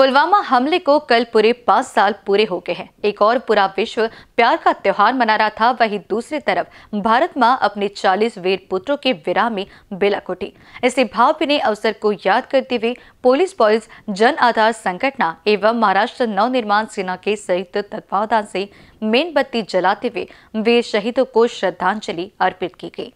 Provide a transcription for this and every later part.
पुलवामा हमले को कल पूरे पाँच साल पूरे हो गए हैं। एक और पूरा विश्व प्यार का त्योहार मना रहा था, वहीं दूसरी तरफ़ भारत माँ अपने 40 वीर पुत्रों के विराह में बिलक उठी इसी भावभीनी अवसर को याद करते हुए पुलिस बॉयज़ जन आधार संगठना एवं महाराष्ट्र नवनिर्माण सेना के संयुक्त तत्वावधान से मेनबत्ती जलाते हुए वीर शहीदों को श्रद्धांजलि अर्पित की गई।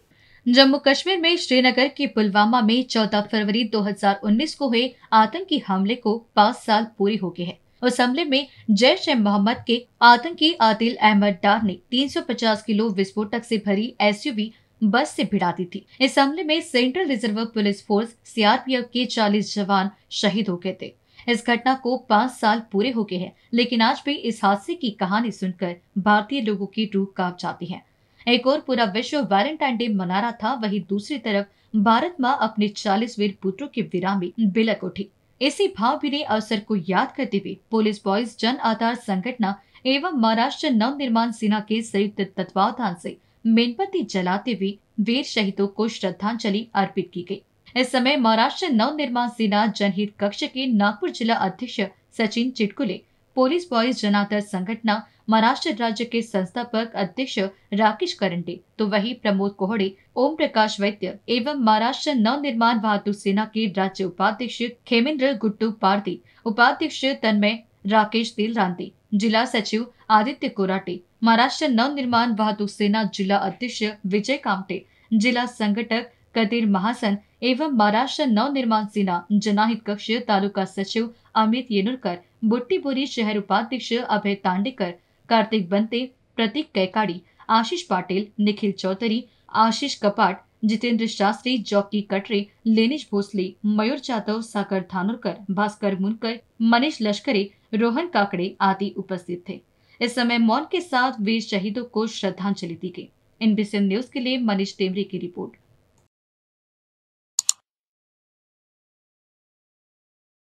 जम्मू कश्मीर में श्रीनगर के पुलवामा में 14 फरवरी 2019 को हुए आतंकी हमले को पाँच साल पूरे हो गए हैं। उस हमले में जैश ए मोहम्मद के आतंकी आदिल अहमद डार ने 350 किलो विस्फोटक से भरी एसयूवी बस से भिड़ा दी थी। इस हमले में central reserve police force CRPF के 40 जवान शहीद हो गए थे। इस घटना को पाँच साल पूरे हो गए हैं, लेकिन आज भी इस हादसे की कहानी सुनकर भारतीय लोगों की रूह काँप जाती है। एक और पूरा विश्व वैलेंटाइन डे मना रहा था, वहीं दूसरी तरफ़ भारत माँ अपने चालीस वीर पुत्रों के विराम बिलक उठी। इसी भावभीनी अवसर को याद करते हुए पुलिस बॉयज़ जन आधार संगठना एवं महाराष्ट्र नव निर्माण सेना के संयुक्त तत्वावधान से मेनबत्ती जलाते हुए वीर शहीदों को श्रद्धांजलि अर्पित की गई। इस समय महाराष्ट्र नव निर्माण सेना जनहित कक्ष के नागपुर जिला अध्यक्ष सचिन चिटकुले पुलिस बॉयज़ जनाधार संगठना महाराष्ट्र राज्य के संस्थापक अध्यक्ष राकेश करंटे तो वही प्रमोद कोहड़े ओम प्रकाश वैद्य एवं महाराष्ट्र नव निर्माण बहादुर सेना के राज्य उपाध्यक्ष खेमेंद्र गुट्टू पारदी उपाध्यक्ष तन्मय राकेश दिलरांती जिला सचिव आदित्य कोराटे महाराष्ट्र नव निर्माण बहादुर सेना जिला अध्यक्ष विजय कामटे जिला संगठक कदीर महासन एवं महाराष्ट्र नव निर्माण सेना जनाहित कक्ष तालुका सचिव अमित येनुरकर बुट्टीबोरी शहर उपाध्यक्ष अभय तांडेकर कार्तिक बनते प्रतीक कैकाड़ी आशीष पाटिल निखिल चौधरी आशीष कपाट जितेंद्र शास्त्री जॉकी कटरे लेनिश भोसले मयूर जाधव साकर धानुरकर भास्कर मुनकर मनीष लश्करे रोहन काकड़े आदि उपस्थित थे। इस समय मौन के साथ वीर शहीदों को श्रद्धांजलि दी गई। इन न्यूज़ के लिए मनीष टेमरे की रिपोर्ट।